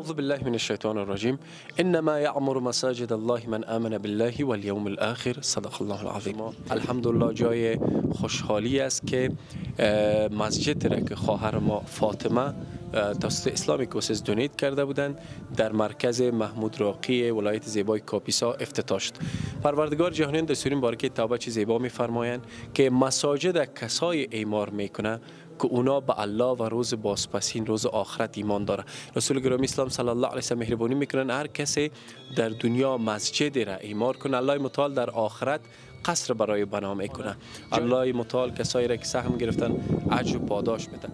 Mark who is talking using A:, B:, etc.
A: أعوذ بالله من الشيطان الرجيم. إنما يعمر مساجد الله من آمن بالله واليوم الآخر. صدق الله العظیم الحمدلله جای خوشحالی است که مسجد را که ما فاطمه توسط اسلامی کوسس دونیت کرده بودند در مرکز محمود راقی ولایت زیبای کاپیسا افتتاح شد. پروردگار جهانیان در سوره مبارکه توبه چه زیبا میفرمایند که مساجد کسای ایمار می‌کنه. که اونا به الله و روز بازپسین روز آخرت ایمان داره. رسول گرامی اسلام صلی الله علیه و مهربانی می‌کنن هر کسی در دنیا مسجد را ایمار کنه. الله متعال در آخرت قصر برای بنا می‌کنه. الله متعال کسایی را که سهم گرفتن اجر و پاداش میده